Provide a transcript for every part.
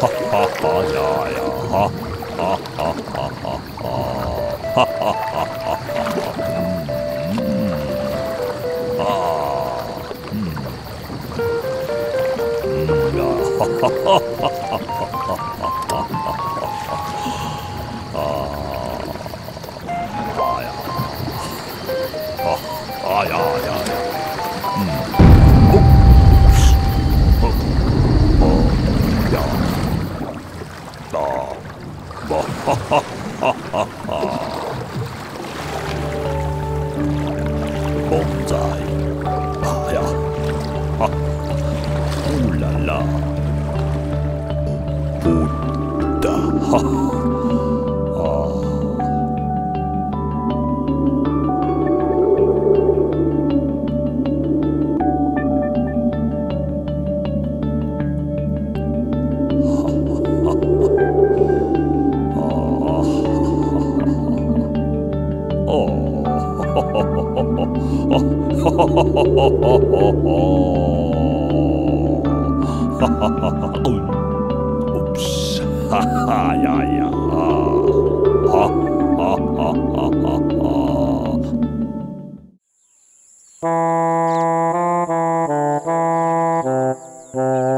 好好好呀呀好。ああ oh 哈哈呀呀！啊啊啊啊啊啊！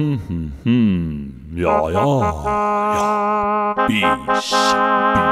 hm, hm, hm. Ja, ja. Ja. Bis. Bis.